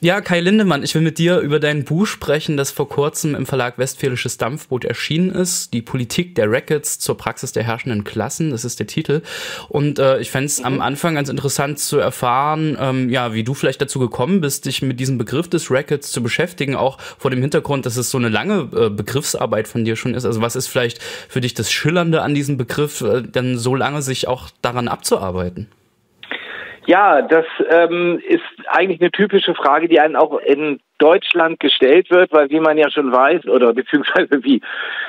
Ja, Kai Lindemann, ich will mit dir über dein Buch sprechen, das vor kurzem im Verlag Westfälisches Dampfboot erschienen ist. Die Politik der Rackets zur Praxis der herrschenden Klassen, das ist der Titel. Und äh, ich fände es mhm. am Anfang ganz interessant zu erfahren, ähm, ja, wie du vielleicht dazu gekommen bist, dich mit diesem Begriff des Rackets zu beschäftigen, auch vor dem Hintergrund, dass es so eine lange äh, Begriffsarbeit von dir schon ist. Also was ist vielleicht für dich das Schillernde an diesem Begriff, äh, dann so lange sich auch daran abzuarbeiten? Ja, das ähm, ist eigentlich eine typische Frage, die einen auch in Deutschland gestellt wird, weil wie man ja schon weiß oder beziehungsweise wie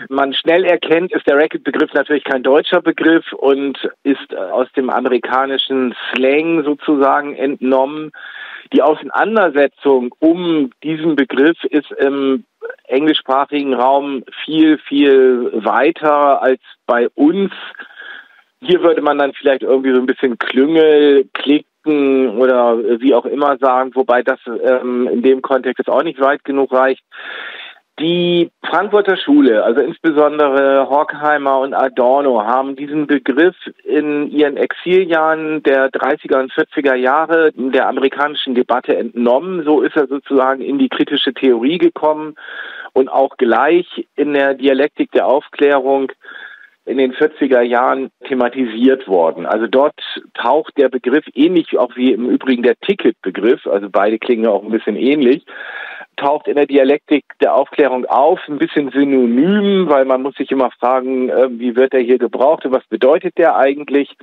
man schnell erkennt, ist der Racket-Begriff natürlich kein deutscher Begriff und ist aus dem amerikanischen Slang sozusagen entnommen. Die Auseinandersetzung um diesen Begriff ist im englischsprachigen Raum viel, viel weiter als bei uns. Hier würde man dann vielleicht irgendwie so ein bisschen Klüngel, Klick oder wie auch immer sagen, wobei das ähm, in dem Kontext jetzt auch nicht weit genug reicht. Die Frankfurter Schule, also insbesondere Horkheimer und Adorno, haben diesen Begriff in ihren Exiljahren der 30er und 40er Jahre der amerikanischen Debatte entnommen. So ist er sozusagen in die kritische Theorie gekommen und auch gleich in der Dialektik der Aufklärung in den 40er Jahren thematisiert worden. Also dort taucht der Begriff ähnlich auch wie im Übrigen der Ticketbegriff, also beide klingen auch ein bisschen ähnlich, taucht in der Dialektik der Aufklärung auf, ein bisschen synonym, weil man muss sich immer fragen, äh, wie wird er hier gebraucht und was bedeutet der eigentlich?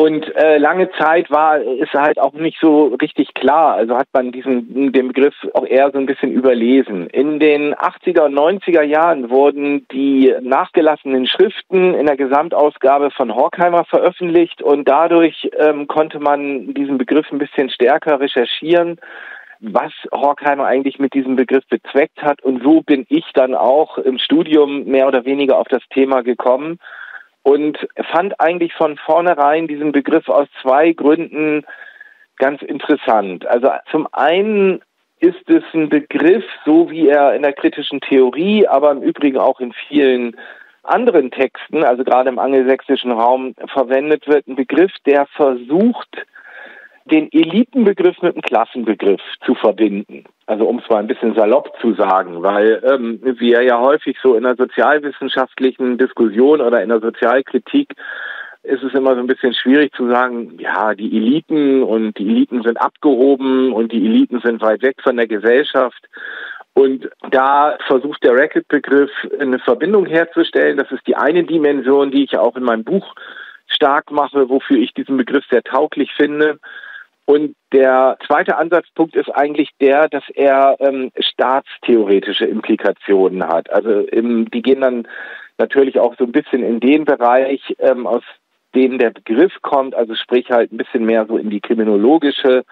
Und äh, lange Zeit war ist halt auch nicht so richtig klar. Also hat man diesen den Begriff auch eher so ein bisschen überlesen. In den 80er und 90er Jahren wurden die nachgelassenen Schriften in der Gesamtausgabe von Horkheimer veröffentlicht und dadurch ähm, konnte man diesen Begriff ein bisschen stärker recherchieren was Horkheimer eigentlich mit diesem Begriff bezweckt hat. Und so bin ich dann auch im Studium mehr oder weniger auf das Thema gekommen und fand eigentlich von vornherein diesen Begriff aus zwei Gründen ganz interessant. Also zum einen ist es ein Begriff, so wie er in der kritischen Theorie, aber im Übrigen auch in vielen anderen Texten, also gerade im angelsächsischen Raum verwendet wird, ein Begriff, der versucht, den Elitenbegriff mit dem Klassenbegriff zu verbinden. Also um es mal ein bisschen salopp zu sagen, weil ähm, wir ja häufig so in der sozialwissenschaftlichen Diskussion oder in der Sozialkritik ist es immer so ein bisschen schwierig zu sagen, ja, die Eliten und die Eliten sind abgehoben und die Eliten sind weit weg von der Gesellschaft. Und da versucht der Racket-Begriff eine Verbindung herzustellen. Das ist die eine Dimension, die ich auch in meinem Buch stark mache, wofür ich diesen Begriff sehr tauglich finde. Und der zweite Ansatzpunkt ist eigentlich der, dass er ähm, staatstheoretische Implikationen hat. Also im, die gehen dann natürlich auch so ein bisschen in den Bereich, ähm, aus dem der Begriff kommt, also sprich halt ein bisschen mehr so in die kriminologische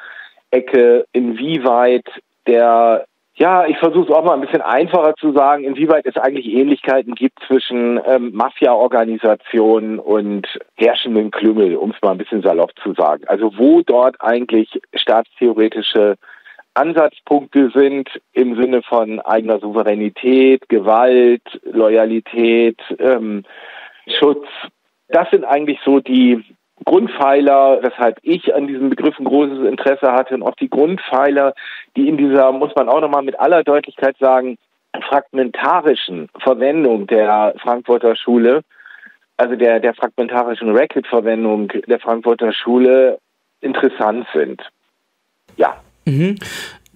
Ecke, inwieweit der ja, ich versuche es auch mal ein bisschen einfacher zu sagen, inwieweit es eigentlich Ähnlichkeiten gibt zwischen ähm, Mafia-Organisationen und herrschenden Klüngel, um es mal ein bisschen salopp zu sagen. Also wo dort eigentlich staatstheoretische Ansatzpunkte sind im Sinne von eigener Souveränität, Gewalt, Loyalität, ähm, Schutz. Das sind eigentlich so die Grundpfeiler, weshalb ich an diesem Begriff ein großes Interesse hatte und auch die Grundpfeiler, die in dieser, muss man auch nochmal mit aller Deutlichkeit sagen, fragmentarischen Verwendung der Frankfurter Schule, also der, der fragmentarischen Racket-Verwendung der Frankfurter Schule interessant sind. Ja. Mhm.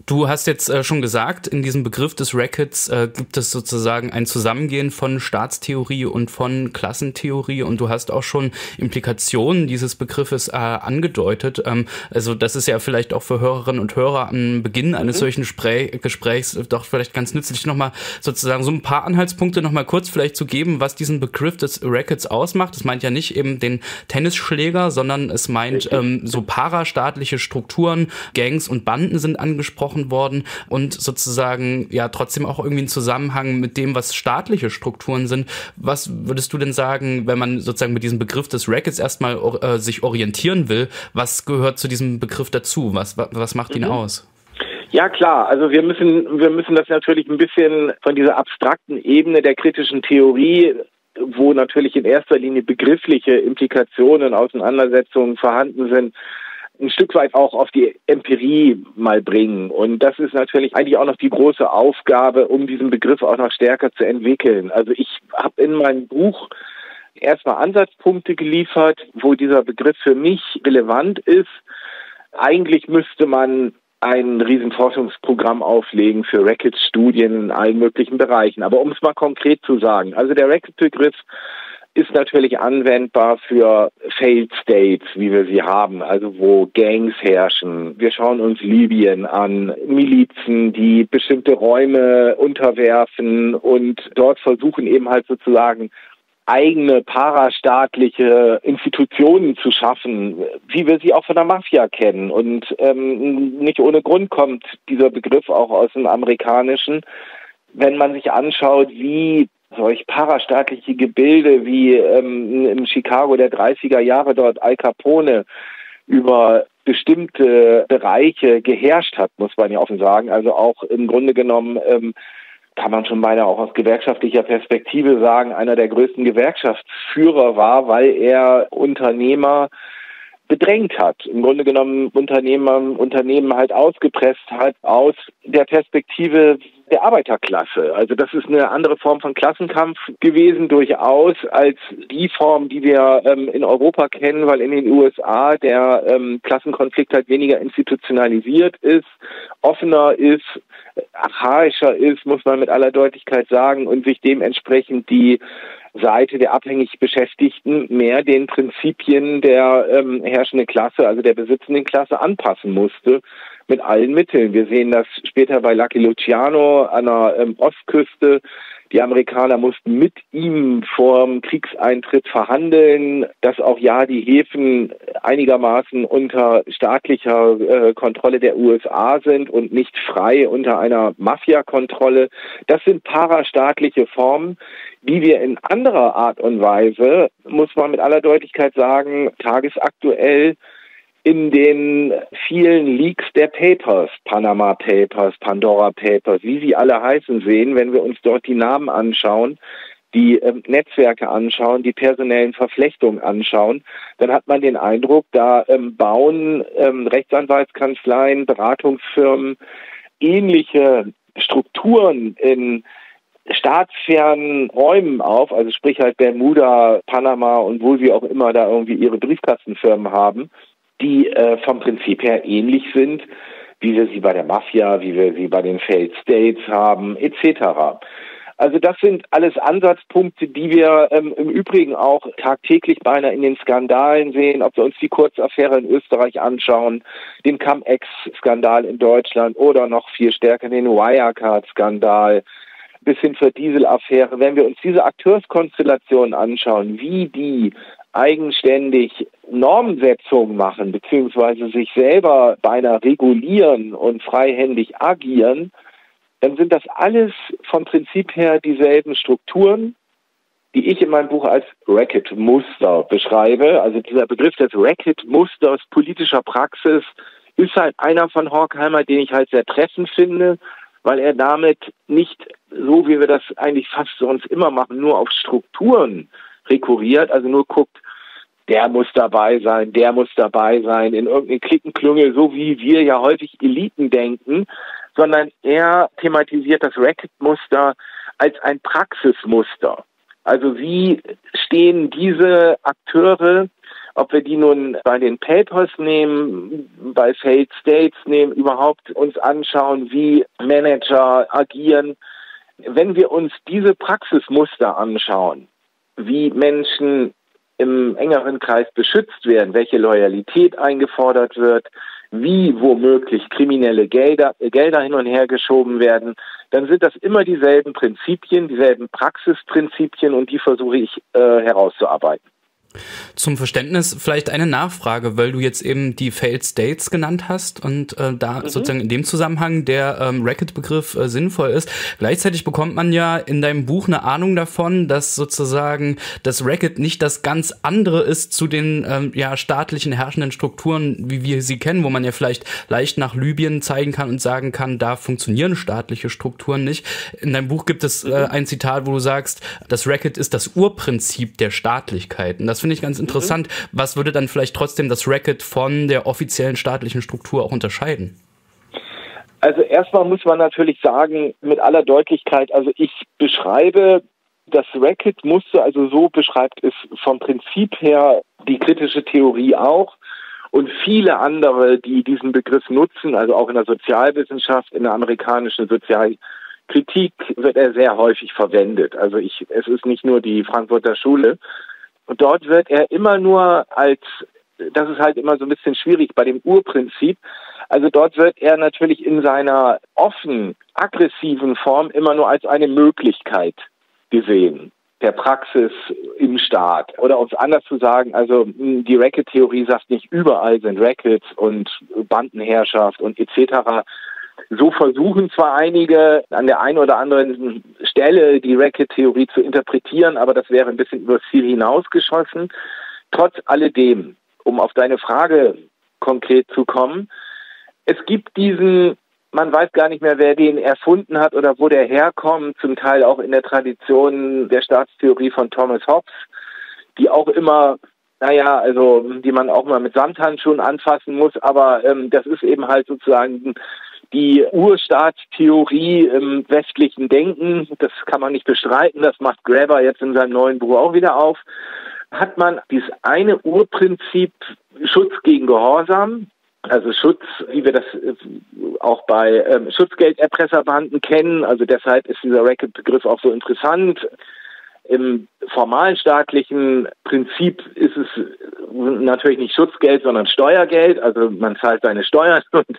Du hast jetzt äh, schon gesagt, in diesem Begriff des Rackets äh, gibt es sozusagen ein Zusammengehen von Staatstheorie und von Klassentheorie und du hast auch schon Implikationen dieses Begriffes äh, angedeutet. Ähm, also das ist ja vielleicht auch für Hörerinnen und Hörer am Beginn eines mhm. solchen Spre Gesprächs doch vielleicht ganz nützlich nochmal sozusagen so ein paar Anhaltspunkte nochmal kurz vielleicht zu geben, was diesen Begriff des Rackets ausmacht. Das meint ja nicht eben den Tennisschläger, sondern es meint ähm, so parastaatliche Strukturen, Gangs und Banden sind angesprochen angesprochen worden und sozusagen ja trotzdem auch irgendwie einen Zusammenhang mit dem, was staatliche Strukturen sind. Was würdest du denn sagen, wenn man sozusagen mit diesem Begriff des Rackets erstmal äh, sich orientieren will, was gehört zu diesem Begriff dazu? Was, was macht ihn mhm. aus? Ja klar, also wir müssen wir müssen das natürlich ein bisschen von dieser abstrakten Ebene der kritischen Theorie wo natürlich in erster Linie begriffliche Implikationen, Auseinandersetzungen vorhanden sind, ein Stück weit auch auf die Empirie mal bringen. Und das ist natürlich eigentlich auch noch die große Aufgabe, um diesen Begriff auch noch stärker zu entwickeln. Also ich habe in meinem Buch erstmal Ansatzpunkte geliefert, wo dieser Begriff für mich relevant ist. Eigentlich müsste man ein Riesenforschungsprogramm auflegen für Racket-Studien in allen möglichen Bereichen. Aber um es mal konkret zu sagen, also der Racket-Begriff ist natürlich anwendbar für Failed States, wie wir sie haben, also wo Gangs herrschen. Wir schauen uns Libyen an, Milizen, die bestimmte Räume unterwerfen und dort versuchen eben halt sozusagen eigene parastaatliche Institutionen zu schaffen, wie wir sie auch von der Mafia kennen. Und ähm, nicht ohne Grund kommt dieser Begriff auch aus dem Amerikanischen. Wenn man sich anschaut, wie solch parastaatliche Gebilde wie ähm, im Chicago der 30er Jahre dort Al Capone über bestimmte Bereiche geherrscht hat, muss man ja offen sagen. Also auch im Grunde genommen ähm, kann man schon beinahe auch aus gewerkschaftlicher Perspektive sagen, einer der größten Gewerkschaftsführer war, weil er Unternehmer bedrängt hat. Im Grunde genommen Unternehmer, Unternehmen halt ausgepresst hat aus der Perspektive der Arbeiterklasse. Also das ist eine andere Form von Klassenkampf gewesen durchaus als die Form, die wir ähm, in Europa kennen, weil in den USA der ähm, Klassenkonflikt halt weniger institutionalisiert ist, offener ist, archaischer ist, muss man mit aller Deutlichkeit sagen, und sich dementsprechend die Seite der abhängig Beschäftigten mehr den Prinzipien der ähm, herrschenden Klasse, also der besitzenden Klasse, anpassen musste mit allen Mitteln. Wir sehen das später bei Lucky Luciano an der ähm, Ostküste. Die Amerikaner mussten mit ihm vor dem Kriegseintritt verhandeln, dass auch ja die Häfen einigermaßen unter staatlicher äh, Kontrolle der USA sind und nicht frei unter einer Mafia-Kontrolle. Das sind parastaatliche Formen, die wir in anderer Art und Weise, muss man mit aller Deutlichkeit sagen, tagesaktuell in den vielen Leaks der Papers, Panama Papers, Pandora Papers, wie sie alle heißen, sehen, wenn wir uns dort die Namen anschauen, die ähm, Netzwerke anschauen, die personellen Verflechtungen anschauen, dann hat man den Eindruck, da ähm, bauen ähm, Rechtsanwaltskanzleien, Beratungsfirmen ähnliche Strukturen in staatsfernen Räumen auf, also sprich halt Bermuda, Panama und wo sie auch immer da irgendwie ihre Briefkastenfirmen haben, die äh, vom Prinzip her ähnlich sind, wie wir sie bei der Mafia, wie wir sie bei den Failed States haben, etc. Also das sind alles Ansatzpunkte, die wir ähm, im Übrigen auch tagtäglich beinahe in den Skandalen sehen, ob wir uns die Kurzaffäre in Österreich anschauen, den Cum-Ex-Skandal in Deutschland oder noch viel stärker den Wirecard-Skandal bis hin zur Diesel-Affäre. Wenn wir uns diese Akteurskonstellationen anschauen, wie die eigenständig Normsetzung machen, beziehungsweise sich selber beinahe regulieren und freihändig agieren, dann sind das alles vom Prinzip her dieselben Strukturen, die ich in meinem Buch als Racket-Muster beschreibe. Also dieser Begriff des Racket-Musters politischer Praxis ist halt einer von Horkheimer, den ich halt sehr treffend finde, weil er damit nicht so, wie wir das eigentlich fast sonst immer machen, nur auf Strukturen rekurriert, also nur guckt, der muss dabei sein, der muss dabei sein, in irgendeinen Klickenklüngel, so wie wir ja häufig Eliten denken, sondern er thematisiert das Racket-Muster als ein Praxismuster. Also wie stehen diese Akteure, ob wir die nun bei den Papers nehmen, bei Failed States nehmen, überhaupt uns anschauen, wie Manager agieren. Wenn wir uns diese Praxismuster anschauen, wie Menschen im engeren Kreis beschützt werden, welche Loyalität eingefordert wird, wie womöglich kriminelle Gelder, Gelder hin und her geschoben werden, dann sind das immer dieselben Prinzipien, dieselben Praxisprinzipien und die versuche ich äh, herauszuarbeiten. Zum Verständnis vielleicht eine Nachfrage, weil du jetzt eben die Failed States genannt hast und äh, da mhm. sozusagen in dem Zusammenhang der ähm, Racket-Begriff äh, sinnvoll ist. Gleichzeitig bekommt man ja in deinem Buch eine Ahnung davon, dass sozusagen das Racket nicht das ganz andere ist zu den ähm, ja staatlichen herrschenden Strukturen, wie wir sie kennen, wo man ja vielleicht leicht nach Libyen zeigen kann und sagen kann, da funktionieren staatliche Strukturen nicht. In deinem Buch gibt es äh, mhm. ein Zitat, wo du sagst, das Racket ist das Urprinzip der Staatlichkeit. Und das finde ich ganz interessant. Mhm. Was würde dann vielleicht trotzdem das Racket von der offiziellen staatlichen Struktur auch unterscheiden? Also erstmal muss man natürlich sagen, mit aller Deutlichkeit, also ich beschreibe das Racket-Muster, also so beschreibt es vom Prinzip her die kritische Theorie auch und viele andere, die diesen Begriff nutzen, also auch in der Sozialwissenschaft, in der amerikanischen Sozialkritik wird er sehr häufig verwendet. Also ich, es ist nicht nur die Frankfurter Schule. Und dort wird er immer nur als, das ist halt immer so ein bisschen schwierig bei dem Urprinzip, also dort wird er natürlich in seiner offen aggressiven Form immer nur als eine Möglichkeit gesehen der Praxis im Staat. Oder um es anders zu sagen, also hm, die Racket-Theorie sagt nicht, überall sind Rackets und Bandenherrschaft und etc. So versuchen zwar einige an der einen oder anderen Stelle die Racket-Theorie zu interpretieren, aber das wäre ein bisschen übers Ziel hinausgeschossen. Trotz alledem, um auf deine Frage konkret zu kommen, es gibt diesen man weiß gar nicht mehr, wer den erfunden hat oder wo der herkommt, zum Teil auch in der Tradition der Staatstheorie von Thomas Hobbes, die auch immer, naja, also die man auch mal mit Samthandschuhen anfassen muss, aber ähm, das ist eben halt sozusagen die Urstaatstheorie im westlichen Denken, das kann man nicht bestreiten, das macht Graeber jetzt in seinem neuen Buch auch wieder auf, hat man dieses eine Urprinzip Schutz gegen Gehorsam, also Schutz, wie wir das äh, auch bei ähm, Schutzgelderpresserbanden kennen. Also deshalb ist dieser Racket-Begriff auch so interessant. Im formalen staatlichen Prinzip ist es natürlich nicht Schutzgeld, sondern Steuergeld. Also man zahlt seine Steuern und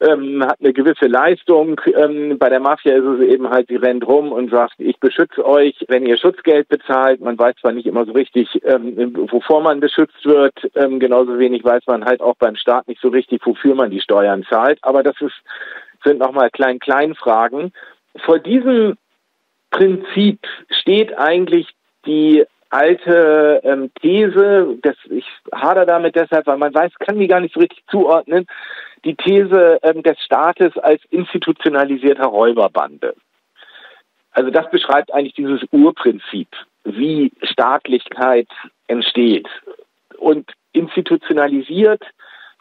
ähm, hat eine gewisse Leistung. Ähm, bei der Mafia ist es eben halt, sie rennt rum und sagt, ich beschütze euch, wenn ihr Schutzgeld bezahlt. Man weiß zwar nicht immer so richtig, ähm, wovor man beschützt wird. Ähm, genauso wenig weiß man halt auch beim Staat nicht so richtig, wofür man die Steuern zahlt. Aber das ist, sind nochmal Klein-Klein-Fragen. Vor diesem Prinzip steht eigentlich die alte ähm, These, dass ich hader damit deshalb, weil man weiß, kann die gar nicht so richtig zuordnen, die These ähm, des Staates als institutionalisierter Räuberbande. Also das beschreibt eigentlich dieses Urprinzip, wie Staatlichkeit entsteht. Und institutionalisiert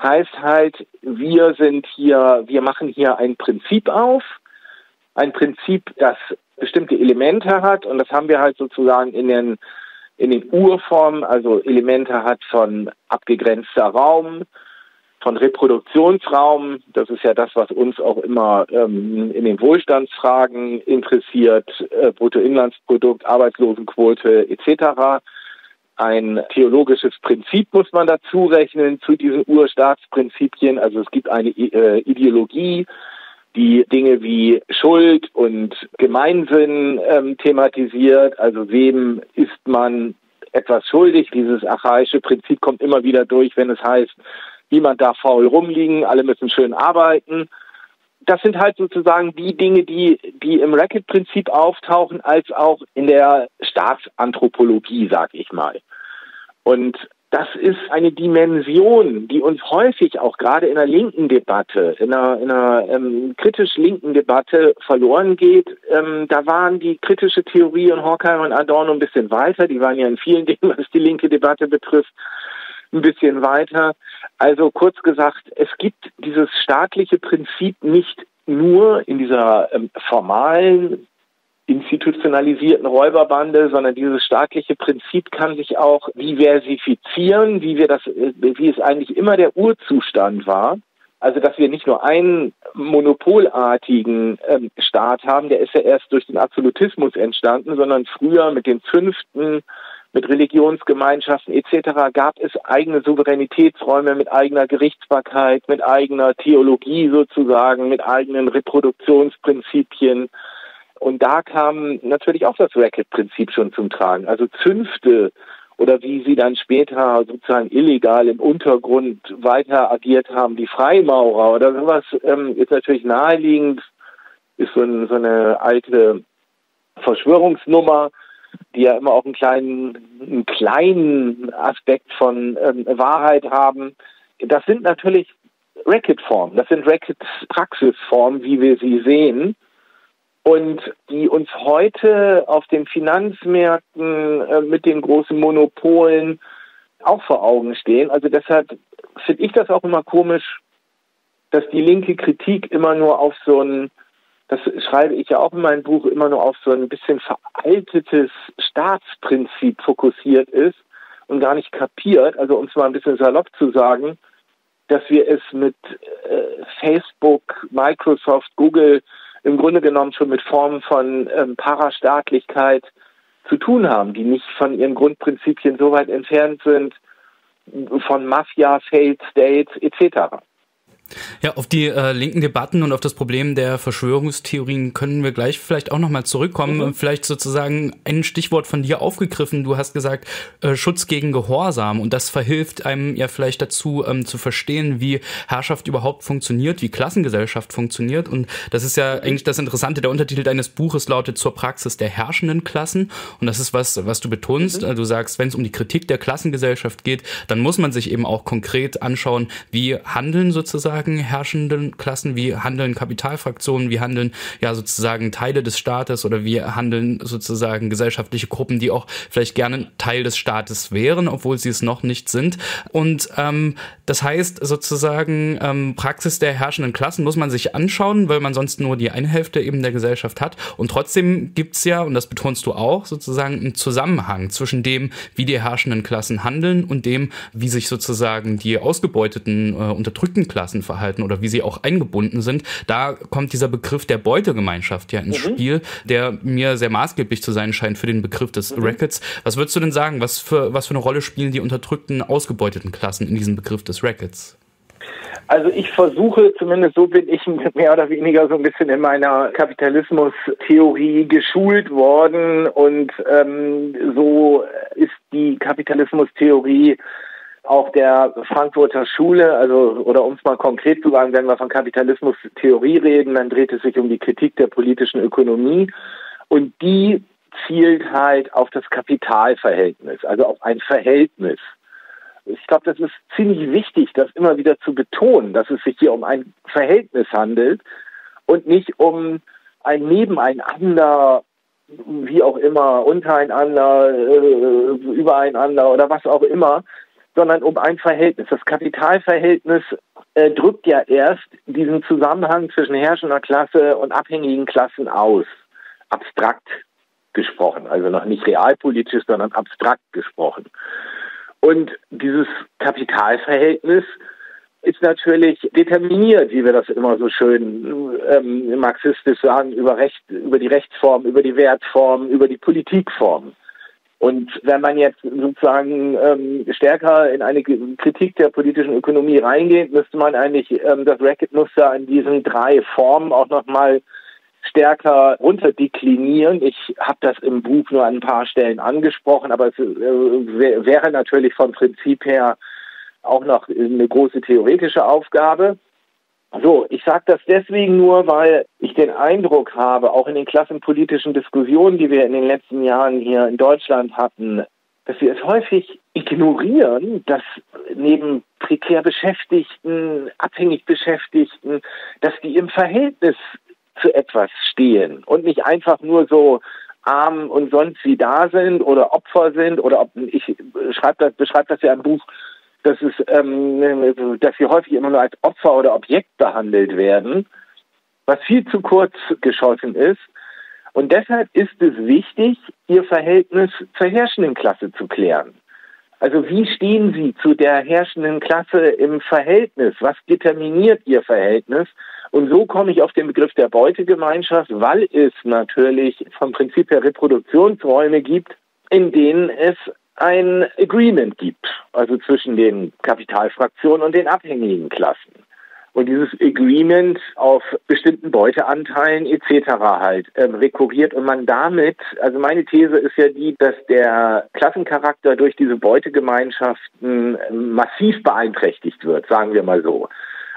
heißt halt, wir sind hier, wir machen hier ein Prinzip auf, ein Prinzip, das bestimmte Elemente hat und das haben wir halt sozusagen in den in den Urformen, also Elemente hat von abgegrenzter Raum, von Reproduktionsraum, das ist ja das, was uns auch immer ähm, in den Wohlstandsfragen interessiert, äh, Bruttoinlandsprodukt, Arbeitslosenquote etc. Ein theologisches Prinzip muss man dazu rechnen zu diesen Urstaatsprinzipien. Also es gibt eine äh, Ideologie, die Dinge wie Schuld und Gemeinsinn ähm, thematisiert. Also wem ist man etwas schuldig? Dieses archaische Prinzip kommt immer wieder durch, wenn es heißt, niemand darf faul rumliegen, alle müssen schön arbeiten. Das sind halt sozusagen die Dinge, die, die im Racket-Prinzip auftauchen, als auch in der Staatsanthropologie, sag ich mal. Und das ist eine Dimension, die uns häufig auch gerade in der linken Debatte, in einer, in einer ähm, kritisch linken Debatte verloren geht. Ähm, da waren die kritische Theorie und Horkheimer und Adorno ein bisschen weiter. Die waren ja in vielen Dingen, was die linke Debatte betrifft, ein bisschen weiter. Also kurz gesagt, es gibt dieses staatliche Prinzip nicht nur in dieser ähm, formalen institutionalisierten Räuberbande, sondern dieses staatliche Prinzip kann sich auch diversifizieren, wie wir das, wie es eigentlich immer der Urzustand war. Also, dass wir nicht nur einen monopolartigen ähm, Staat haben, der ist ja erst durch den Absolutismus entstanden, sondern früher mit den Fünften, mit Religionsgemeinschaften etc. gab es eigene Souveränitätsräume mit eigener Gerichtsbarkeit, mit eigener Theologie sozusagen, mit eigenen Reproduktionsprinzipien. Und da kam natürlich auch das Racket-Prinzip schon zum Tragen. Also Zünfte oder wie sie dann später sozusagen illegal im Untergrund weiter agiert haben, die Freimaurer oder sowas, ähm, ist natürlich naheliegend, ist so, ein, so eine alte Verschwörungsnummer, die ja immer auch einen kleinen, einen kleinen Aspekt von ähm, Wahrheit haben. Das sind natürlich Racket-Formen, das sind Racket-Praxisformen, wie wir sie sehen. Und die uns heute auf den Finanzmärkten äh, mit den großen Monopolen auch vor Augen stehen. Also deshalb finde ich das auch immer komisch, dass die linke Kritik immer nur auf so ein, das schreibe ich ja auch in meinem Buch, immer nur auf so ein bisschen veraltetes Staatsprinzip fokussiert ist und gar nicht kapiert, also um es mal ein bisschen salopp zu sagen, dass wir es mit äh, Facebook, Microsoft, Google im Grunde genommen schon mit Formen von ähm, Parastaatlichkeit zu tun haben, die nicht von ihren Grundprinzipien so weit entfernt sind von Mafia, Failed States etc. Ja, auf die äh, linken Debatten und auf das Problem der Verschwörungstheorien können wir gleich vielleicht auch nochmal zurückkommen. Mhm. Vielleicht sozusagen ein Stichwort von dir aufgegriffen. Du hast gesagt, äh, Schutz gegen Gehorsam. Und das verhilft einem ja vielleicht dazu, ähm, zu verstehen, wie Herrschaft überhaupt funktioniert, wie Klassengesellschaft funktioniert. Und das ist ja eigentlich das Interessante. Der Untertitel deines Buches lautet zur Praxis der herrschenden Klassen. Und das ist was, was du betonst. Mhm. Du sagst, wenn es um die Kritik der Klassengesellschaft geht, dann muss man sich eben auch konkret anschauen, wie handeln sozusagen sozusagen herrschenden Klassen, wie handeln Kapitalfraktionen, wie handeln ja sozusagen Teile des Staates oder wie handeln sozusagen gesellschaftliche Gruppen, die auch vielleicht gerne Teil des Staates wären, obwohl sie es noch nicht sind. Und ähm, das heißt sozusagen ähm, Praxis der herrschenden Klassen muss man sich anschauen, weil man sonst nur die eine Hälfte eben der Gesellschaft hat. Und trotzdem gibt's ja, und das betonst du auch, sozusagen einen Zusammenhang zwischen dem, wie die herrschenden Klassen handeln und dem, wie sich sozusagen die ausgebeuteten, äh, unterdrückten Klassen verhalten oder wie sie auch eingebunden sind, da kommt dieser Begriff der Beutegemeinschaft ja ins mhm. Spiel, der mir sehr maßgeblich zu sein scheint für den Begriff des mhm. Rackets. Was würdest du denn sagen? Was für, was für eine Rolle spielen die unterdrückten, ausgebeuteten Klassen in diesem Begriff des Rackets? Also ich versuche, zumindest so bin ich mehr oder weniger so ein bisschen in meiner Kapitalismus-Theorie geschult worden und ähm, so ist die Kapitalismus-Theorie auch der Frankfurter Schule, also oder um es mal konkret zu sagen, wenn wir von Kapitalismus-Theorie reden, dann dreht es sich um die Kritik der politischen Ökonomie und die zielt halt auf das Kapitalverhältnis, also auf ein Verhältnis. Ich glaube, das ist ziemlich wichtig, das immer wieder zu betonen, dass es sich hier um ein Verhältnis handelt und nicht um ein Nebeneinander wie auch immer, untereinander, äh, übereinander oder was auch immer, sondern um ein Verhältnis. Das Kapitalverhältnis äh, drückt ja erst diesen Zusammenhang zwischen herrschender Klasse und abhängigen Klassen aus. Abstrakt gesprochen, also noch nicht realpolitisch, sondern abstrakt gesprochen. Und dieses Kapitalverhältnis ist natürlich determiniert, wie wir das immer so schön ähm, marxistisch sagen, über Recht, über die Rechtsform, über die Wertform, über die Politikform. Und wenn man jetzt sozusagen ähm, stärker in eine Kritik der politischen Ökonomie reingeht, müsste man eigentlich ähm, das Racket-Muster in diesen drei Formen auch nochmal stärker runterdeklinieren. Ich habe das im Buch nur an ein paar Stellen angesprochen, aber es äh, wäre natürlich vom Prinzip her auch noch eine große theoretische Aufgabe. So, ich sage das deswegen nur, weil ich den Eindruck habe, auch in den klassenpolitischen Diskussionen, die wir in den letzten Jahren hier in Deutschland hatten, dass wir es häufig ignorieren, dass neben prekär Beschäftigten, abhängig Beschäftigten, dass die im Verhältnis zu etwas stehen und nicht einfach nur so arm und sonst wie da sind oder Opfer sind oder ob ich schreibe das, beschreibe das ja im Buch dass es, ähm, dass sie häufig immer nur als Opfer oder Objekt behandelt werden, was viel zu kurz geschossen ist. Und deshalb ist es wichtig, ihr Verhältnis zur herrschenden Klasse zu klären. Also wie stehen Sie zu der herrschenden Klasse im Verhältnis? Was determiniert Ihr Verhältnis? Und so komme ich auf den Begriff der Beutegemeinschaft, weil es natürlich vom Prinzip her Reproduktionsräume gibt, in denen es ein Agreement gibt, also zwischen den Kapitalfraktionen und den abhängigen Klassen. Und dieses Agreement auf bestimmten Beuteanteilen etc. halt ähm, rekurriert und man damit, also meine These ist ja die, dass der Klassencharakter durch diese Beutegemeinschaften ähm, massiv beeinträchtigt wird, sagen wir mal so.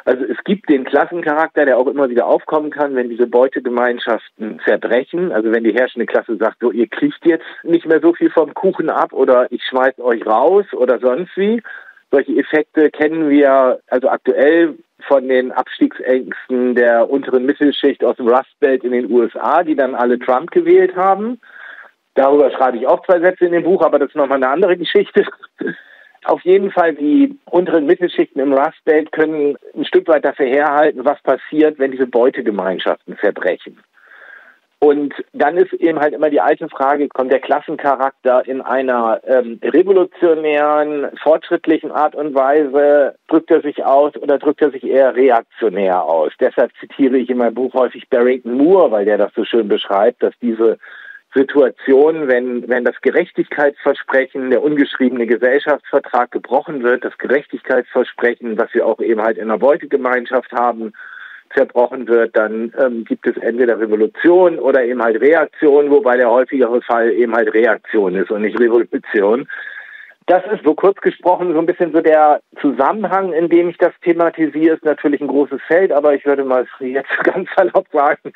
Also es gibt den Klassencharakter, der auch immer wieder aufkommen kann, wenn diese Beutegemeinschaften zerbrechen. Also wenn die herrschende Klasse sagt, so ihr kriegt jetzt nicht mehr so viel vom Kuchen ab oder ich schmeiß euch raus oder sonst wie. Solche Effekte kennen wir also aktuell von den Abstiegsängsten der unteren Mittelschicht aus dem Rust Belt in den USA, die dann alle Trump gewählt haben. Darüber schreibe ich auch zwei Sätze in dem Buch, aber das ist nochmal eine andere Geschichte. Auf jeden Fall, die unteren Mittelschichten im Rust Belt können ein Stück weit dafür herhalten, was passiert, wenn diese Beutegemeinschaften zerbrechen. Und dann ist eben halt immer die alte Frage, kommt der Klassencharakter in einer ähm, revolutionären, fortschrittlichen Art und Weise, drückt er sich aus oder drückt er sich eher reaktionär aus? Deshalb zitiere ich in meinem Buch häufig Barrington Moore, weil der das so schön beschreibt, dass diese Situation, wenn, wenn das Gerechtigkeitsversprechen, der ungeschriebene Gesellschaftsvertrag gebrochen wird, das Gerechtigkeitsversprechen, was wir auch eben halt in einer Beutegemeinschaft haben, zerbrochen wird, dann ähm, gibt es entweder Revolution oder eben halt Reaktion, wobei der häufigere Fall eben halt Reaktion ist und nicht Revolution. Das ist so kurz gesprochen so ein bisschen so der Zusammenhang, in dem ich das thematisiere, ist natürlich ein großes Feld, aber ich würde mal jetzt ganz salopp sagen,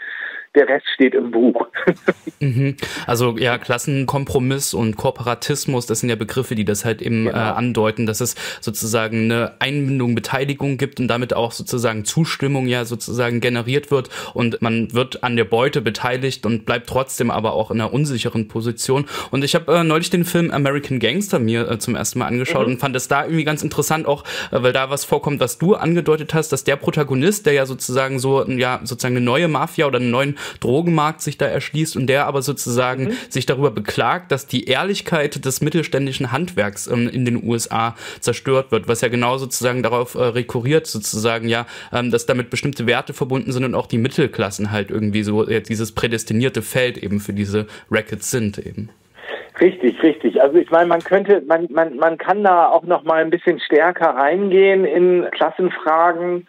der Rest steht im Buch. Mhm. Also ja, Klassenkompromiss und Kooperatismus, das sind ja Begriffe, die das halt eben genau. äh, andeuten, dass es sozusagen eine Einbindung, Beteiligung gibt und damit auch sozusagen Zustimmung ja sozusagen generiert wird und man wird an der Beute beteiligt und bleibt trotzdem aber auch in einer unsicheren Position. Und ich habe äh, neulich den Film American Gangster mir äh, zum ersten Mal angeschaut mhm. und fand es da irgendwie ganz interessant auch, äh, weil da was vorkommt, was du angedeutet hast, dass der Protagonist, der ja sozusagen so ja sozusagen eine neue Mafia oder einen neuen Drogenmarkt sich da erschließt und der aber sozusagen mhm. sich darüber beklagt, dass die Ehrlichkeit des mittelständischen Handwerks ähm, in den USA zerstört wird, was ja genau sozusagen darauf äh, rekurriert, sozusagen ja, ähm, dass damit bestimmte Werte verbunden sind und auch die Mittelklassen halt irgendwie so äh, dieses prädestinierte Feld eben für diese Rackets sind eben. Richtig, richtig. Also ich meine, man könnte, man, man, man kann da auch noch mal ein bisschen stärker reingehen in Klassenfragen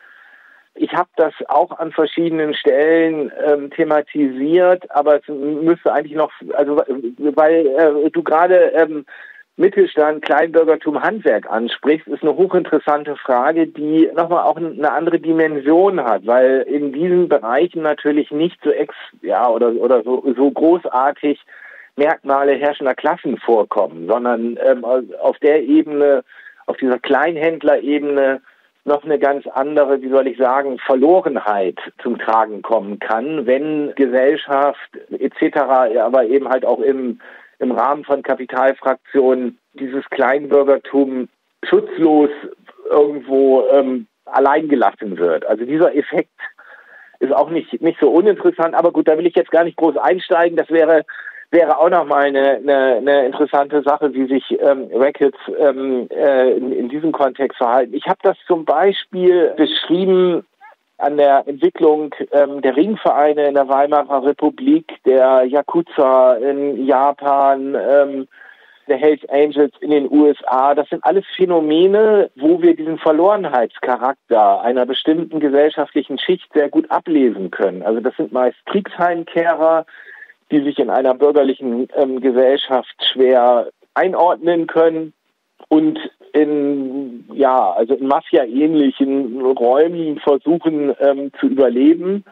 ich habe das auch an verschiedenen Stellen ähm, thematisiert, aber es müsste eigentlich noch, also weil äh, du gerade ähm, Mittelstand, Kleinbürgertum, Handwerk ansprichst, ist eine hochinteressante Frage, die nochmal auch eine andere Dimension hat, weil in diesen Bereichen natürlich nicht so ex, ja, oder, oder so, so großartig Merkmale herrschender Klassen vorkommen, sondern ähm, auf der Ebene, auf dieser Kleinhändlerebene noch eine ganz andere, wie soll ich sagen, Verlorenheit zum Tragen kommen kann, wenn Gesellschaft etc., aber eben halt auch im, im Rahmen von Kapitalfraktionen dieses Kleinbürgertum schutzlos irgendwo ähm, allein gelassen wird. Also dieser Effekt ist auch nicht, nicht so uninteressant, aber gut, da will ich jetzt gar nicht groß einsteigen. Das wäre wäre auch nochmal eine, eine, eine interessante Sache, wie sich ähm, Rackets ähm, äh, in, in diesem Kontext verhalten. Ich habe das zum Beispiel beschrieben an der Entwicklung ähm, der Ringvereine in der Weimarer Republik, der Yakuza in Japan, ähm, der Hells Angels in den USA. Das sind alles Phänomene, wo wir diesen Verlorenheitscharakter einer bestimmten gesellschaftlichen Schicht sehr gut ablesen können. Also das sind meist Kriegsheimkehrer, die sich in einer bürgerlichen ähm, Gesellschaft schwer einordnen können und in ja also in Mafia-ähnlichen Räumen versuchen ähm, zu überleben.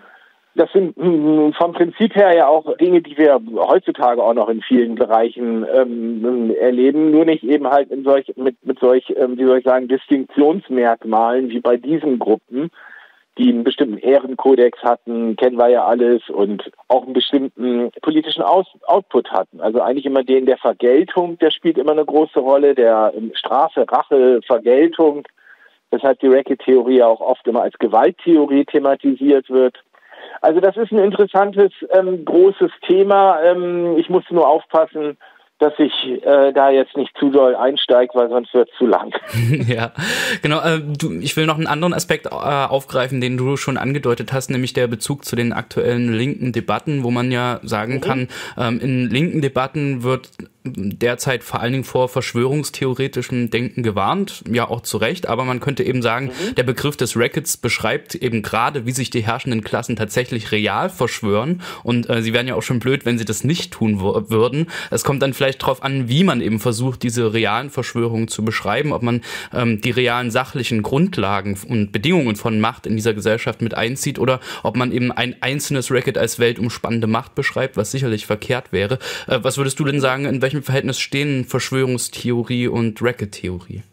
Das sind hm, vom Prinzip her ja auch Dinge, die wir heutzutage auch noch in vielen Bereichen ähm, erleben, nur nicht eben halt in solch, mit, mit solch, ähm, wie soll ich sagen, Distinktionsmerkmalen wie bei diesen Gruppen die einen bestimmten Ehrenkodex hatten, kennen wir ja alles, und auch einen bestimmten politischen Aus Output hatten. Also eigentlich immer den der Vergeltung, der spielt immer eine große Rolle, der ähm, Strafe, Rache, Vergeltung, weshalb die Racket-Theorie auch oft immer als Gewalttheorie thematisiert wird. Also das ist ein interessantes, ähm, großes Thema. Ähm, ich musste nur aufpassen, dass ich äh, da jetzt nicht zu doll einsteige, weil sonst wird es zu lang. ja, genau. Äh, du, ich will noch einen anderen Aspekt äh, aufgreifen, den du schon angedeutet hast, nämlich der Bezug zu den aktuellen linken Debatten, wo man ja sagen mhm. kann, ähm, in linken Debatten wird derzeit vor allen Dingen vor verschwörungstheoretischem Denken gewarnt, ja auch zu Recht, aber man könnte eben sagen, mhm. der Begriff des Rackets beschreibt eben gerade, wie sich die herrschenden Klassen tatsächlich real verschwören und äh, sie wären ja auch schon blöd, wenn sie das nicht tun würden. Es kommt dann vielleicht darauf an, wie man eben versucht, diese realen Verschwörungen zu beschreiben, ob man ähm, die realen sachlichen Grundlagen und Bedingungen von Macht in dieser Gesellschaft mit einzieht oder ob man eben ein einzelnes Racket als weltumspannende Macht beschreibt, was sicherlich verkehrt wäre. Äh, was würdest du denn sagen, in welchem Verhältnis stehen Verschwörungstheorie und Racket-Theorie?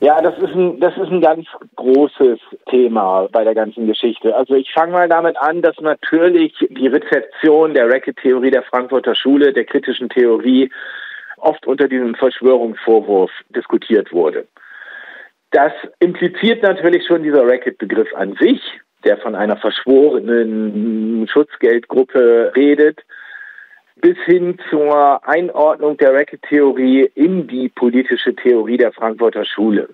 Ja, das ist ein, das ist ein ganz großes Thema bei der ganzen Geschichte. Also ich fange mal damit an, dass natürlich die Rezeption der Racket-Theorie der Frankfurter Schule, der kritischen Theorie, oft unter diesem Verschwörungsvorwurf diskutiert wurde. Das impliziert natürlich schon dieser Racket-Begriff an sich, der von einer verschworenen Schutzgeldgruppe redet, bis hin zur Einordnung der Racket-Theorie in die politische Theorie der Frankfurter Schule.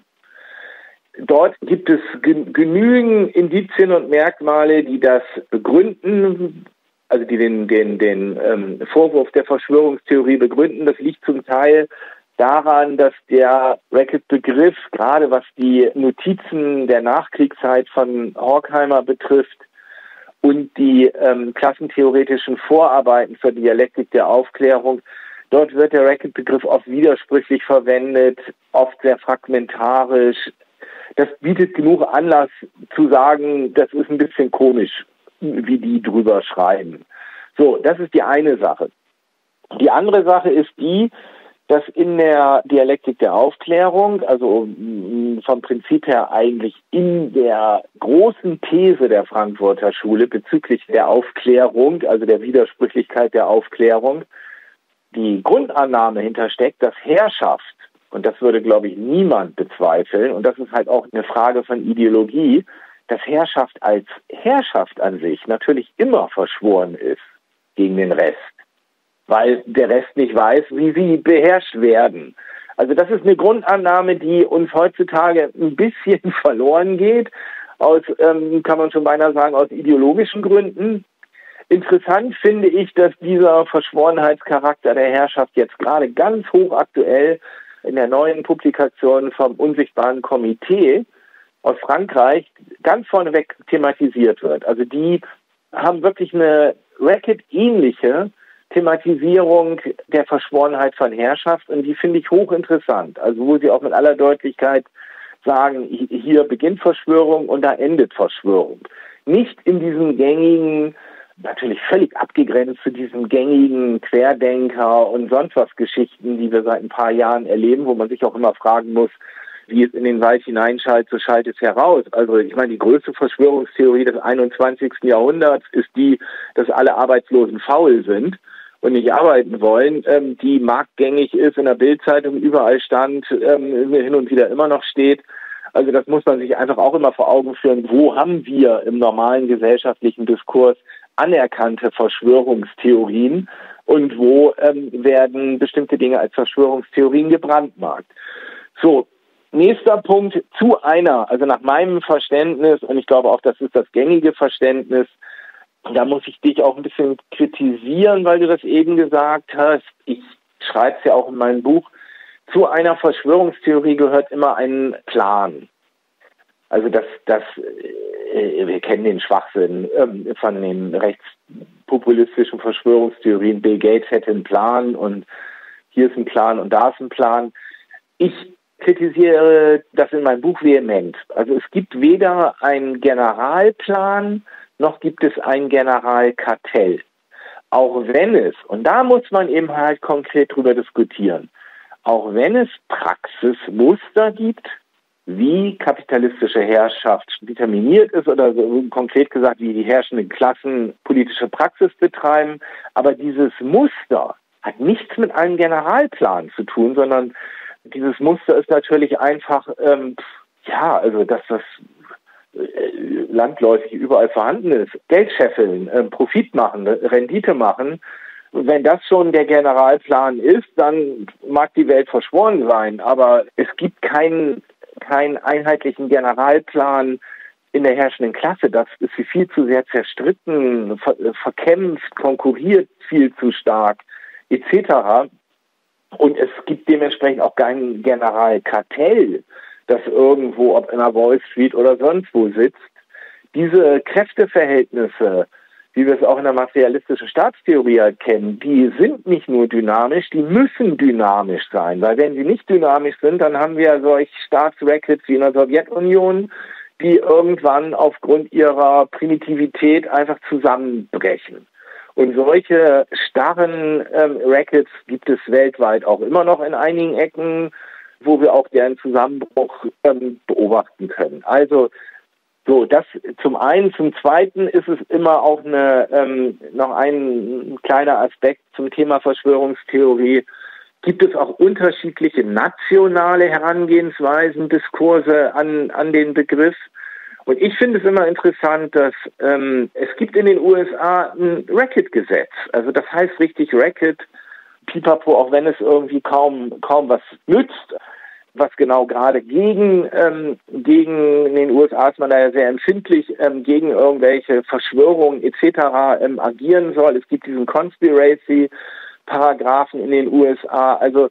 Dort gibt es genügend Indizien und Merkmale, die das begründen, also die den, den, den ähm, Vorwurf der Verschwörungstheorie begründen. Das liegt zum Teil daran, dass der Racket-Begriff, gerade was die Notizen der Nachkriegszeit von Horkheimer betrifft und die ähm, klassentheoretischen Vorarbeiten zur Dialektik der Aufklärung, dort wird der Racket-Begriff oft widersprüchlich verwendet, oft sehr fragmentarisch. Das bietet genug Anlass zu sagen, das ist ein bisschen komisch, wie die drüber schreiben. So, das ist die eine Sache. Die andere Sache ist die, dass in der Dialektik der Aufklärung, also mm, vom Prinzip her eigentlich in der großen These der Frankfurter Schule bezüglich der Aufklärung, also der Widersprüchlichkeit der Aufklärung, die Grundannahme hintersteckt, dass Herrschaft, und das würde, glaube ich, niemand bezweifeln, und das ist halt auch eine Frage von Ideologie, dass Herrschaft als Herrschaft an sich natürlich immer verschworen ist gegen den Rest weil der Rest nicht weiß, wie sie beherrscht werden. Also das ist eine Grundannahme, die uns heutzutage ein bisschen verloren geht, aus, ähm, kann man schon beinahe sagen, aus ideologischen Gründen. Interessant finde ich, dass dieser Verschworenheitscharakter der Herrschaft jetzt gerade ganz hochaktuell in der neuen Publikation vom Unsichtbaren Komitee aus Frankreich ganz vorneweg thematisiert wird. Also die haben wirklich eine Racket-ähnliche Thematisierung der Verschworenheit von Herrschaft und die finde ich hochinteressant. Also wo sie auch mit aller Deutlichkeit sagen, hier beginnt Verschwörung und da endet Verschwörung. Nicht in diesem gängigen, natürlich völlig abgegrenzt zu diesem gängigen Querdenker und sonst was Geschichten, die wir seit ein paar Jahren erleben, wo man sich auch immer fragen muss, wie es in den Wald hineinschaltet, so schallt es heraus. Also ich meine, die größte Verschwörungstheorie des 21. Jahrhunderts ist die, dass alle Arbeitslosen faul sind und nicht arbeiten wollen, ähm, die marktgängig ist, in der Bildzeitung überall stand, ähm, hin und wieder immer noch steht. Also das muss man sich einfach auch immer vor Augen führen. Wo haben wir im normalen gesellschaftlichen Diskurs anerkannte Verschwörungstheorien und wo ähm, werden bestimmte Dinge als Verschwörungstheorien gebrandmarkt? So, nächster Punkt zu einer, also nach meinem Verständnis, und ich glaube auch, das ist das gängige Verständnis, da muss ich dich auch ein bisschen kritisieren, weil du das eben gesagt hast. Ich schreibe es ja auch in meinem Buch. Zu einer Verschwörungstheorie gehört immer ein Plan. Also das, das, äh, wir kennen den Schwachsinn ähm, von den rechtspopulistischen Verschwörungstheorien. Bill Gates hätte einen Plan und hier ist ein Plan und da ist ein Plan. Ich kritisiere das in meinem Buch vehement. Also es gibt weder einen Generalplan noch gibt es ein Generalkartell. Auch wenn es, und da muss man eben halt konkret drüber diskutieren, auch wenn es Praxismuster gibt, wie kapitalistische Herrschaft determiniert ist oder so konkret gesagt, wie die herrschenden Klassen politische Praxis betreiben. Aber dieses Muster hat nichts mit einem Generalplan zu tun, sondern dieses Muster ist natürlich einfach, ähm, ja, also dass das landläufig überall vorhanden ist. Geld scheffeln, äh, Profit machen, Rendite machen. Wenn das schon der Generalplan ist, dann mag die Welt verschworen sein. Aber es gibt keinen, keinen einheitlichen Generalplan in der herrschenden Klasse. Das ist viel zu sehr zerstritten, ver verkämpft, konkurriert viel zu stark, etc. Und es gibt dementsprechend auch kein Generalkartell das irgendwo, ob in der Wall Street oder sonst wo sitzt, diese Kräfteverhältnisse, wie wir es auch in der materialistischen Staatstheorie halt kennen, die sind nicht nur dynamisch, die müssen dynamisch sein. Weil wenn sie nicht dynamisch sind, dann haben wir solch Staatsrackets wie in der Sowjetunion, die irgendwann aufgrund ihrer Primitivität einfach zusammenbrechen. Und solche starren ähm, Rackets gibt es weltweit auch immer noch in einigen Ecken wo wir auch deren Zusammenbruch ähm, beobachten können. Also so, das zum einen. Zum zweiten ist es immer auch eine, ähm, noch ein kleiner Aspekt zum Thema Verschwörungstheorie. Gibt es auch unterschiedliche nationale Herangehensweisen, Diskurse an, an den Begriff? Und ich finde es immer interessant, dass ähm, es gibt in den USA ein Racket-Gesetz. Also das heißt richtig Racket, pipapo, auch wenn es irgendwie kaum, kaum was nützt was genau gerade gegen, ähm, gegen in den USA ist man da ja sehr empfindlich, ähm, gegen irgendwelche Verschwörungen etc. Ähm, agieren soll. Es gibt diesen Conspiracy-Paragraphen in den USA. Also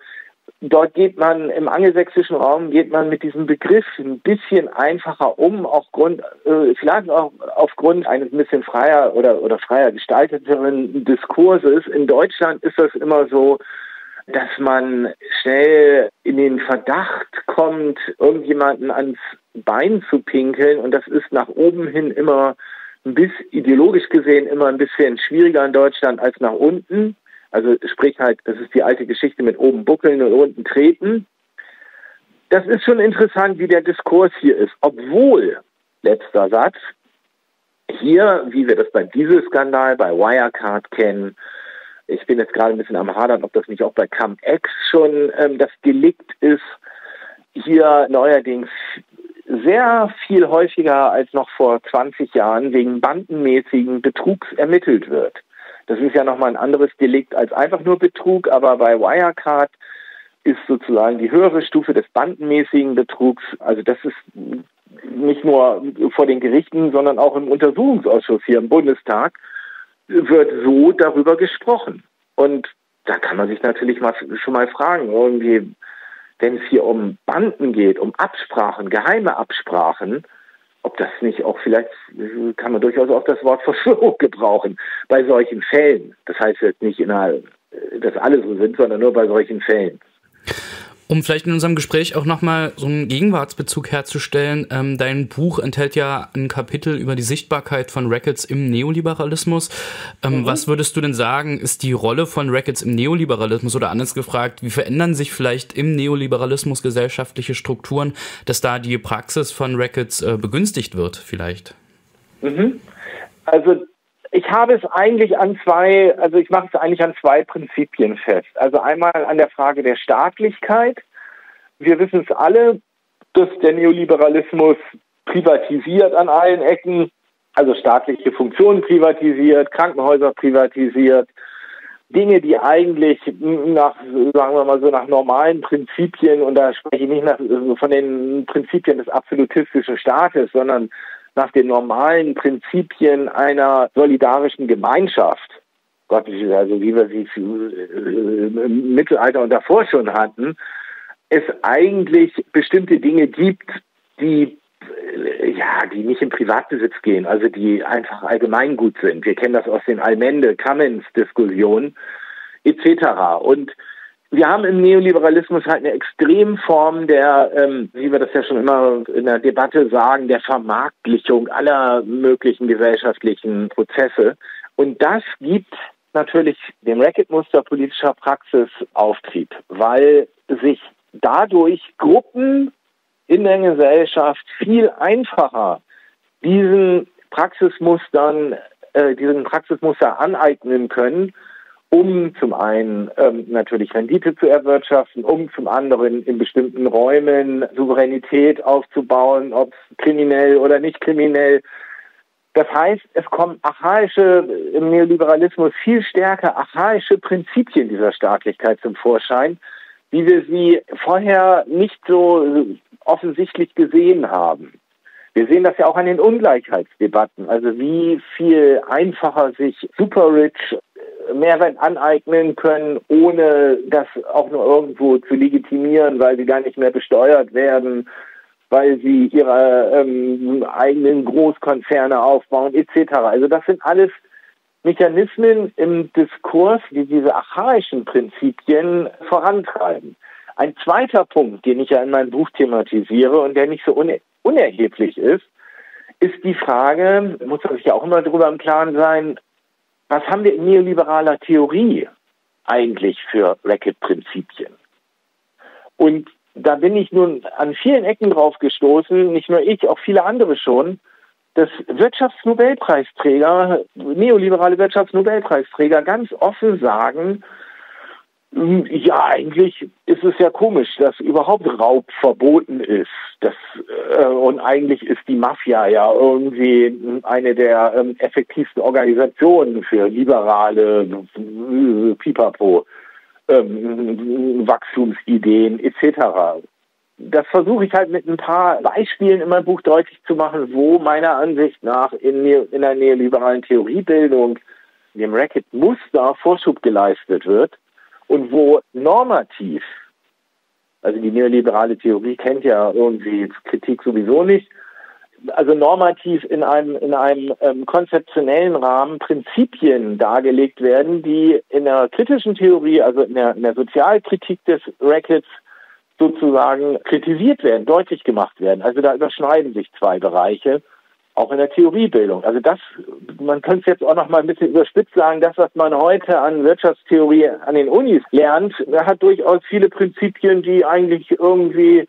dort geht man im angelsächsischen Raum geht man mit diesem Begriff ein bisschen einfacher um, aufgrund äh, vielleicht auch aufgrund eines ein bisschen freier oder oder freier gestalteteren Diskurses. In Deutschland ist das immer so, dass man schnell in den Verdacht kommt, irgendjemanden ans Bein zu pinkeln. Und das ist nach oben hin immer ein bisschen ideologisch gesehen immer ein bisschen schwieriger in Deutschland als nach unten. Also sprich halt, das ist die alte Geschichte mit oben buckeln und unten treten. Das ist schon interessant, wie der Diskurs hier ist. Obwohl, letzter Satz, hier, wie wir das bei diesem Skandal, bei Wirecard kennen, ich bin jetzt gerade ein bisschen am Hadern, ob das nicht auch bei Cum-Ex schon ähm, das Delikt ist. Hier neuerdings sehr viel häufiger als noch vor 20 Jahren wegen bandenmäßigen Betrugs ermittelt wird. Das ist ja nochmal ein anderes Delikt als einfach nur Betrug, aber bei Wirecard ist sozusagen die höhere Stufe des bandenmäßigen Betrugs. Also das ist nicht nur vor den Gerichten, sondern auch im Untersuchungsausschuss hier im Bundestag wird so darüber gesprochen. Und da kann man sich natürlich mal, schon mal fragen, irgendwie, wenn es hier um Banden geht, um Absprachen, geheime Absprachen, ob das nicht auch vielleicht, kann man durchaus auch das Wort Verschwörung gebrauchen bei solchen Fällen. Das heißt jetzt nicht, innerhalb, dass alle so sind, sondern nur bei solchen Fällen. Um vielleicht in unserem Gespräch auch nochmal so einen Gegenwartsbezug herzustellen, ähm, dein Buch enthält ja ein Kapitel über die Sichtbarkeit von Rackets im Neoliberalismus. Ähm, mhm. Was würdest du denn sagen, ist die Rolle von Rackets im Neoliberalismus oder anders gefragt, wie verändern sich vielleicht im Neoliberalismus gesellschaftliche Strukturen, dass da die Praxis von Rackets äh, begünstigt wird vielleicht? Mhm. Also ich habe es eigentlich an zwei, also ich mache es eigentlich an zwei Prinzipien fest. Also einmal an der Frage der Staatlichkeit. Wir wissen es alle, dass der Neoliberalismus privatisiert an allen Ecken, also staatliche Funktionen privatisiert, Krankenhäuser privatisiert, Dinge, die eigentlich nach, sagen wir mal so, nach normalen Prinzipien, und da spreche ich nicht nach, von den Prinzipien des absolutistischen Staates, sondern nach den normalen Prinzipien einer solidarischen Gemeinschaft, Gott, also wie wir sie äh, im Mittelalter und davor schon hatten, es eigentlich bestimmte Dinge gibt, die äh, ja, die nicht in Privatbesitz gehen, also die einfach allgemeingut sind. Wir kennen das aus den Allmende-Cummins-Diskussionen etc. Und wir haben im Neoliberalismus halt eine Extremform der, ähm, wie wir das ja schon immer in der Debatte sagen, der Vermarktlichung aller möglichen gesellschaftlichen Prozesse. Und das gibt natürlich dem Racketmuster politischer Praxis Auftrieb, weil sich dadurch Gruppen in der Gesellschaft viel einfacher diesen Praxismustern, äh, diesen Praxismuster aneignen können um zum einen ähm, natürlich Rendite zu erwirtschaften, um zum anderen in bestimmten Räumen Souveränität aufzubauen, ob kriminell oder nicht kriminell. Das heißt, es kommen archaische, im Neoliberalismus viel stärker archaische Prinzipien dieser Staatlichkeit zum Vorschein, wie wir sie vorher nicht so offensichtlich gesehen haben. Wir sehen das ja auch an den Ungleichheitsdebatten, also wie viel einfacher sich Super-Rich Mehrwert aneignen können, ohne das auch nur irgendwo zu legitimieren, weil sie gar nicht mehr besteuert werden, weil sie ihre ähm, eigenen Großkonzerne aufbauen etc. Also das sind alles Mechanismen im Diskurs, die diese archaischen Prinzipien vorantreiben. Ein zweiter Punkt, den ich ja in meinem Buch thematisiere und der nicht so unerheblich ist, ist die Frage, muss man sich ja auch immer darüber im Klaren sein, was haben wir in neoliberaler Theorie eigentlich für Racket-Prinzipien? Und da bin ich nun an vielen Ecken drauf gestoßen, nicht nur ich, auch viele andere schon, dass Wirtschaftsnobelpreisträger, neoliberale Wirtschaftsnobelpreisträger ganz offen sagen, ja, eigentlich ist es ja komisch, dass überhaupt Raub verboten ist. Das, äh, und eigentlich ist die Mafia ja irgendwie eine der ähm, effektivsten Organisationen für liberale äh, Pipapo, ähm, Wachstumsideen etc. Das versuche ich halt mit ein paar Beispielen in meinem Buch deutlich zu machen, wo meiner Ansicht nach in, in der neoliberalen Theoriebildung dem Racket-Muster Vorschub geleistet wird und wo normativ, also die neoliberale Theorie kennt ja irgendwie Kritik sowieso nicht, also normativ in einem, in einem ähm, konzeptionellen Rahmen Prinzipien dargelegt werden, die in der kritischen Theorie, also in der, in der Sozialkritik des Rackets sozusagen kritisiert werden, deutlich gemacht werden. Also da überschneiden sich zwei Bereiche auch in der Theoriebildung. Also das, man könnte es jetzt auch noch mal ein bisschen überspitzt sagen, das, was man heute an Wirtschaftstheorie an den Unis lernt, hat durchaus viele Prinzipien, die eigentlich irgendwie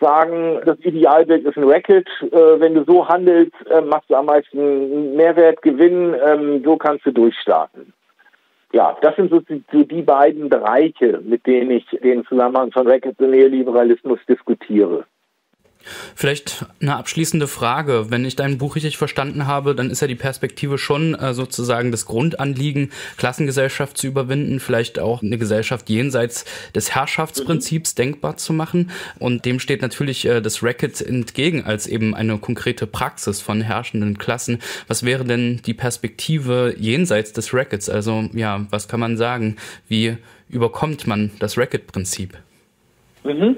sagen, das Idealbild ist ein Racket. Äh, wenn du so handelst, äh, machst du am meisten Mehrwert, Gewinn, ähm, so kannst du durchstarten. Ja, das sind so die, beiden Bereiche, mit denen ich den Zusammenhang von Racket und Neoliberalismus diskutiere. Vielleicht eine abschließende Frage. Wenn ich dein Buch richtig verstanden habe, dann ist ja die Perspektive schon äh, sozusagen das Grundanliegen, Klassengesellschaft zu überwinden, vielleicht auch eine Gesellschaft jenseits des Herrschaftsprinzips mhm. denkbar zu machen. Und dem steht natürlich äh, das Racket entgegen als eben eine konkrete Praxis von herrschenden Klassen. Was wäre denn die Perspektive jenseits des Rackets? Also ja, was kann man sagen? Wie überkommt man das Racket-Prinzip? Mhm.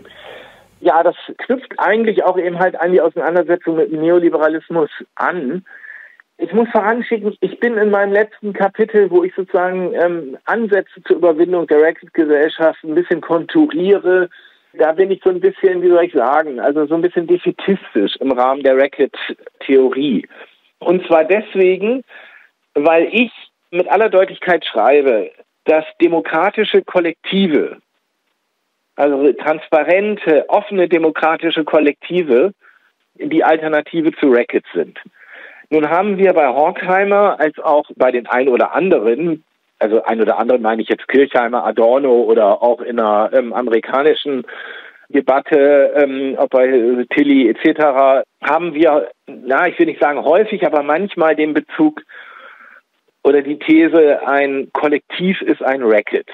Ja, das knüpft eigentlich auch eben halt an die Auseinandersetzung mit dem Neoliberalismus an. Ich muss voranschicken, ich bin in meinem letzten Kapitel, wo ich sozusagen ähm, Ansätze zur Überwindung der Racket-Gesellschaft ein bisschen konturiere. Da bin ich so ein bisschen, wie soll ich sagen, also so ein bisschen defetistisch im Rahmen der Racket-Theorie. Und zwar deswegen, weil ich mit aller Deutlichkeit schreibe, dass demokratische Kollektive also transparente, offene demokratische Kollektive, die Alternative zu Rackets sind. Nun haben wir bei Horkheimer als auch bei den ein oder anderen, also ein oder anderen meine ich jetzt Kirchheimer, Adorno oder auch in einer ähm, amerikanischen Debatte, ähm, ob bei Tilly etc., haben wir, na, ich will nicht sagen häufig, aber manchmal den Bezug oder die These, ein Kollektiv ist ein Racket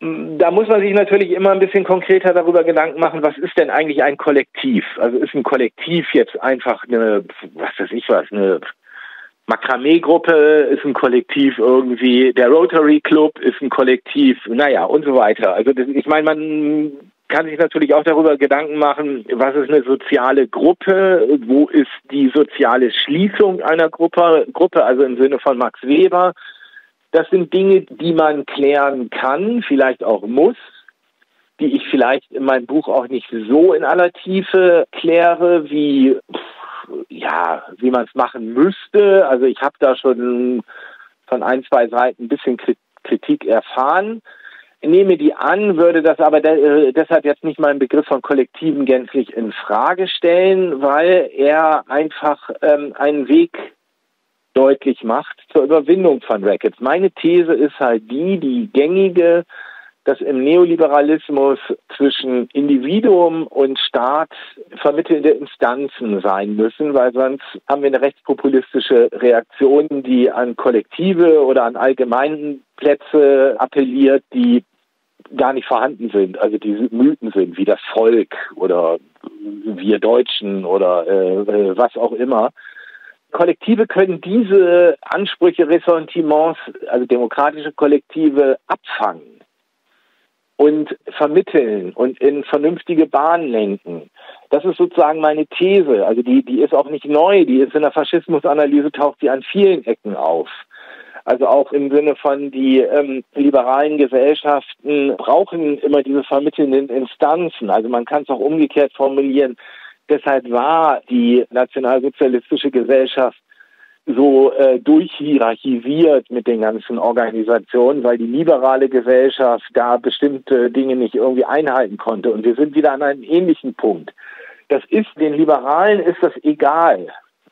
da muss man sich natürlich immer ein bisschen konkreter darüber Gedanken machen, was ist denn eigentlich ein Kollektiv? Also ist ein Kollektiv jetzt einfach eine, was weiß ich was, eine Makramee-Gruppe ist ein Kollektiv irgendwie, der Rotary Club ist ein Kollektiv, naja, und so weiter. Also das, ich meine, man kann sich natürlich auch darüber Gedanken machen, was ist eine soziale Gruppe, wo ist die soziale Schließung einer Gruppe, Gruppe also im Sinne von Max Weber, das sind Dinge, die man klären kann, vielleicht auch muss, die ich vielleicht in meinem Buch auch nicht so in aller Tiefe kläre, wie ja, wie man es machen müsste. Also ich habe da schon von ein, zwei Seiten ein bisschen Kritik erfahren. nehme die an, würde das aber de deshalb jetzt nicht meinen Begriff von Kollektiven gänzlich in Frage stellen, weil er einfach ähm, einen Weg deutlich macht zur Überwindung von Rackets. Meine These ist halt die, die gängige, dass im Neoliberalismus zwischen Individuum und Staat vermittelnde Instanzen sein müssen, weil sonst haben wir eine rechtspopulistische Reaktion, die an Kollektive oder an allgemeinen Plätze appelliert, die gar nicht vorhanden sind, also die Mythen sind, wie das Volk oder wir Deutschen oder äh, was auch immer. Kollektive können diese Ansprüche, Ressentiments, also demokratische Kollektive, abfangen und vermitteln und in vernünftige Bahnen lenken. Das ist sozusagen meine These. Also die, die ist auch nicht neu, die ist in der Faschismusanalyse taucht sie an vielen Ecken auf. Also auch im Sinne von die ähm, liberalen Gesellschaften brauchen immer diese vermittelnden Instanzen. Also man kann es auch umgekehrt formulieren. Deshalb war die nationalsozialistische Gesellschaft so äh, durchhierarchisiert mit den ganzen Organisationen, weil die liberale Gesellschaft da bestimmte Dinge nicht irgendwie einhalten konnte. Und wir sind wieder an einem ähnlichen Punkt. Das ist, den Liberalen ist das egal.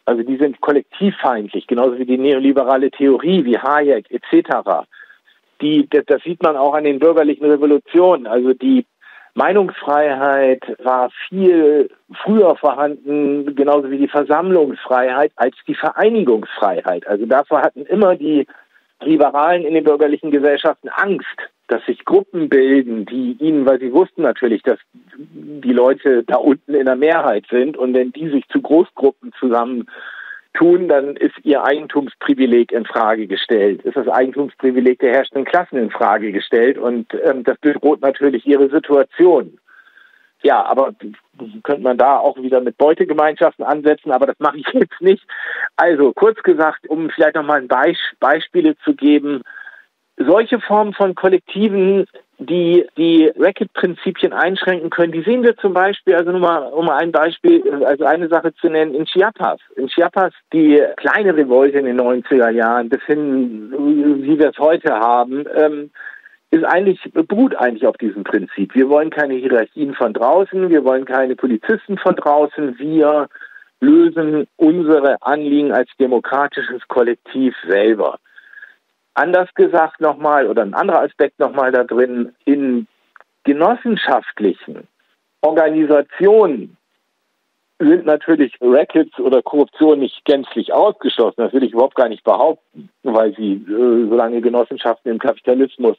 Also die sind kollektivfeindlich, genauso wie die neoliberale Theorie, wie Hayek etc. Die, das, das sieht man auch an den bürgerlichen Revolutionen. Also die Meinungsfreiheit war viel früher vorhanden, genauso wie die Versammlungsfreiheit, als die Vereinigungsfreiheit. Also davor hatten immer die Liberalen in den bürgerlichen Gesellschaften Angst, dass sich Gruppen bilden, die ihnen, weil sie wussten natürlich, dass die Leute da unten in der Mehrheit sind und wenn die sich zu Großgruppen zusammen tun, dann ist ihr Eigentumsprivileg in Frage gestellt, ist das Eigentumsprivileg der herrschenden Klassen in Frage gestellt und ähm, das bedroht natürlich ihre Situation. Ja, aber könnte man da auch wieder mit Beutegemeinschaften ansetzen, aber das mache ich jetzt nicht. Also kurz gesagt, um vielleicht nochmal Beisp Beispiele zu geben, solche Formen von Kollektiven, die die Racket-Prinzipien einschränken können, die sehen wir zum Beispiel, also nur mal, um ein Beispiel, also eine Sache zu nennen, in Chiapas. In Chiapas die kleine Revolte in den 90er Jahren bis hin, wie wir es heute haben, ähm, ist eigentlich, beruht eigentlich auf diesem Prinzip. Wir wollen keine Hierarchien von draußen, wir wollen keine Polizisten von draußen, wir lösen unsere Anliegen als demokratisches Kollektiv selber. Anders gesagt nochmal, oder ein anderer Aspekt nochmal da drin, in genossenschaftlichen Organisationen sind natürlich Rackets oder Korruption nicht gänzlich ausgeschlossen. Das will ich überhaupt gar nicht behaupten, weil sie, äh, solange Genossenschaften im Kapitalismus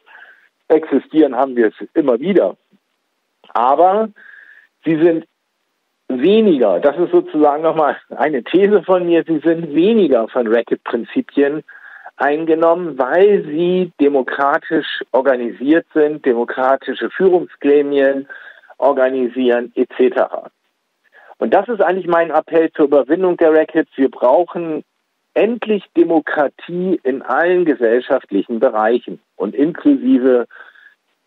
existieren, haben wir es immer wieder. Aber sie sind weniger, das ist sozusagen nochmal eine These von mir, sie sind weniger von Racket-Prinzipien eingenommen, weil sie demokratisch organisiert sind, demokratische Führungsgremien organisieren etc. Und das ist eigentlich mein Appell zur Überwindung der Rackets. Wir brauchen endlich Demokratie in allen gesellschaftlichen Bereichen und inklusive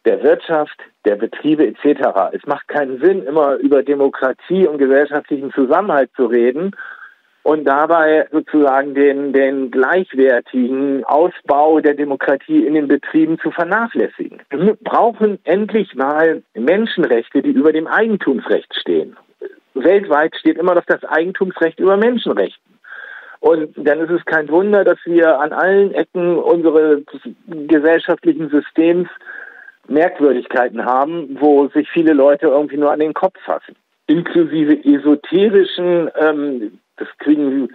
der Wirtschaft, der Betriebe etc. Es macht keinen Sinn, immer über Demokratie und gesellschaftlichen Zusammenhalt zu reden und dabei sozusagen den, den gleichwertigen Ausbau der Demokratie in den Betrieben zu vernachlässigen. Wir brauchen endlich mal Menschenrechte, die über dem Eigentumsrecht stehen. Weltweit steht immer noch das Eigentumsrecht über Menschenrechten. Und dann ist es kein Wunder, dass wir an allen Ecken unseres gesellschaftlichen Systems Merkwürdigkeiten haben, wo sich viele Leute irgendwie nur an den Kopf fassen. Inklusive esoterischen ähm, das kriegen,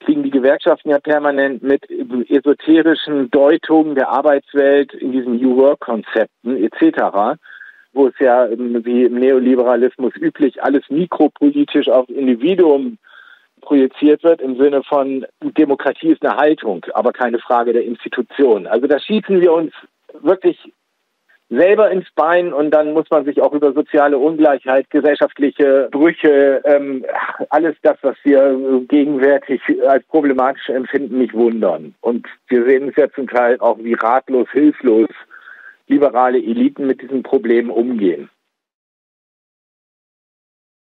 kriegen die Gewerkschaften ja permanent mit esoterischen Deutungen der Arbeitswelt in diesen New Work-Konzepten etc., wo es ja wie im Neoliberalismus üblich alles mikropolitisch auf Individuum projiziert wird im Sinne von Demokratie ist eine Haltung, aber keine Frage der Institution. Also da schießen wir uns wirklich selber ins Bein und dann muss man sich auch über soziale Ungleichheit, gesellschaftliche Brüche, ähm, alles das, was wir gegenwärtig als problematisch empfinden, nicht wundern. Und wir sehen es ja zum Teil auch, wie ratlos, hilflos liberale Eliten mit diesen Problemen umgehen.